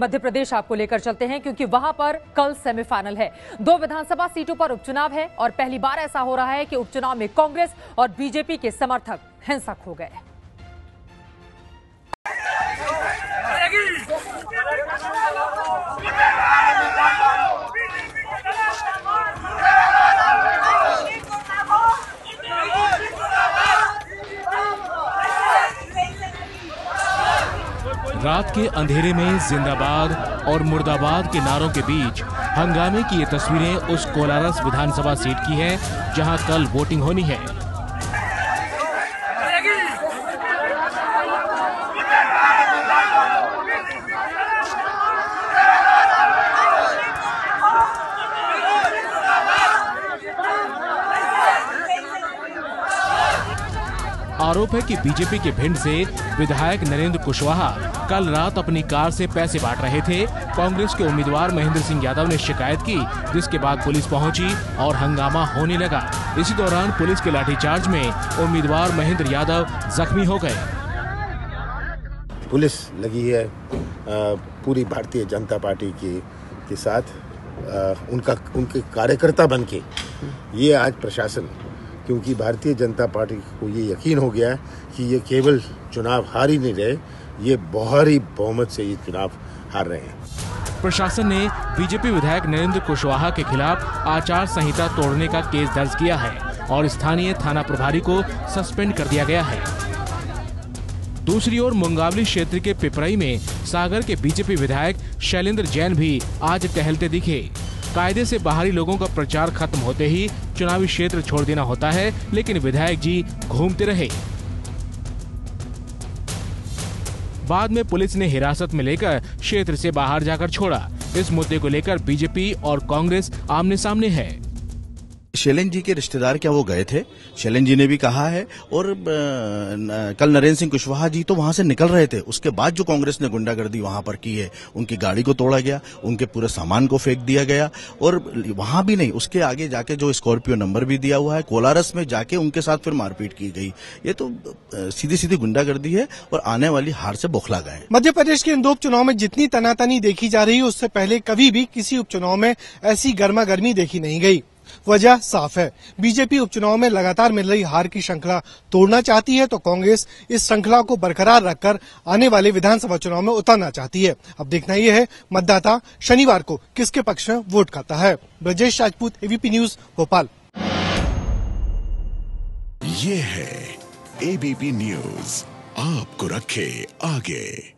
मध्य प्रदेश आपको लेकर चलते हैं, क्योंकि वहाँ पर कल सेमीफाइनल है। दो विधानसभा सीटों पर उपचुनाव है, और पहली बार ऐसा हो रहा है कि उपचुनाव में कांग्रेस और बीजेपी के समर्थक हिंसक हो गए। रात के अंधेरे में जिंदाबाद और मुर्दाबाद के नारों के बीच हंगामे की ये तस्वीरें उस कोलारस विधानसभा सीट की है, जहाँ कल वोटिंग होनी है। आरोप है कि बीजेपी के भिंड से विधायक नरेंद्र कुशवाहा कल रात अपनी कार से पैसे बांट रहे थे। कांग्रेस के उम्मीदवार महेंद्र सिंह यादव ने शिकायत की, जिसके बाद पुलिस पहुँची और हंगामा होने लगा। इसी दौरान पुलिस के लाठीचार्ज में उम्मीदवार महेंद्र यादव जख्मी हो गए। पुलिस लगी है पूरी भारतीय जनता पार्टी की, के साथ उनका, उनके कार्यकर्ता बन के। ये आज प्रशासन क्योंकि भारतीय जनता पार्टी को ये यकीन हो गया है कि ये केवल चुनाव हार ही नहीं रहे, ये भारी बहुमत से ये चुनाव हार रहे हैं। प्रशासन ने बीजेपी विधायक नरेंद्र कुशवाहा के खिलाफ आचार संहिता तोड़ने का केस दर्ज किया है और स्थानीय थाना प्रभारी को सस्पेंड कर दिया गया है। दूसरी ओर मुंगावली क्षेत्र के पिपरई में सागर के बीजेपी विधायक शैलेंद्र जैन भी आज टहलते दिखे। कायदे से बाहरी लोगों का प्रचार खत्म होते ही चुनावी क्षेत्र छोड़ देना होता है, लेकिन विधायक जी घूमते रहे। बाद में पुलिस ने हिरासत में लेकर क्षेत्र से बाहर जाकर छोड़ा। इस मुद्दे को लेकर बीजेपी और कांग्रेस आमने सामने है। शैलेन जी के रिश्तेदार क्या वो गए थे? शैलेन जी ने भी कहा है, और कल नरेंद्र सिंह कुशवाहा जी तो वहाँ से निकल रहे थे। उसके बाद जो कांग्रेस ने गुंडागर्दी वहाँ पर की है, उनकी गाड़ी को तोड़ा गया, उनके पूरे सामान को फेंक दिया गया, और वहाँ भी नहीं, उसके आगे जाके जो स्कॉर्पियो नंबर भी दिया हुआ है, कोलारस में जाके उनके साथ फिर मारपीट की गई। ये तो सीधी सीधी गुंडागर्दी है, और आने वाली हार से बौखला गए मध्य प्रदेश के इन दो उपचुनाव में जितनी तनातनी देखी जा रही है, उससे पहले कभी भी किसी उपचुनाव में ऐसी गर्मा गर्मी देखी नहीं गई। वजह साफ़ है। बीजेपी उपचुनाव में लगातार मिल रही हार की श्रृंखला तोड़ना चाहती है तो कांग्रेस इस श्रृंखला को बरकरार रखकर आने वाले विधानसभा चुनाव में उतरना चाहती है। अब देखना यह है, मतदाता शनिवार को किसके पक्ष में वोट करता है। Brajesh Rajput ABP news Bhopal. ये है एबीपी न्यूज़ आपको रखे आगे।